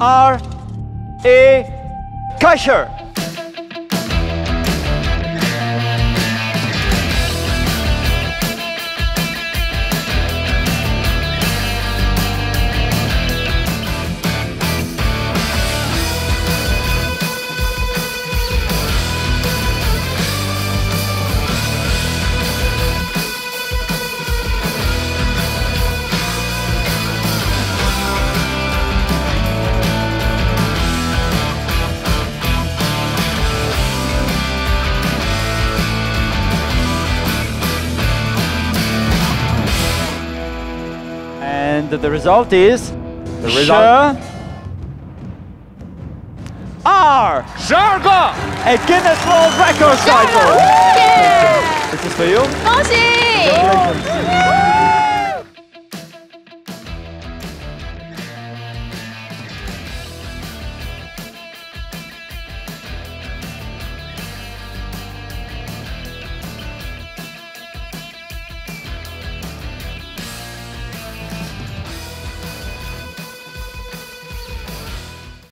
are a kosher. And the result is... The result... R! Jarga! A Guinness World Record cycle!